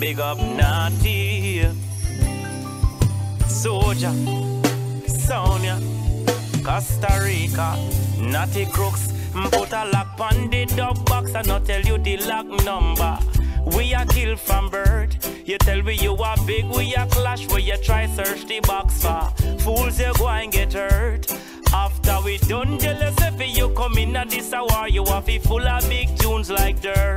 Big up Natty. Souljah. Sonia. Costa Rica. Natty Crooks. Put a lock on the dog box and not tell you the lock number. We are kill from birth. You tell me you are big, we are clash where you try search the box for. Fools you go and get hurt. After we done jealous if you come in at this hour, you are full of big tunes like dirt.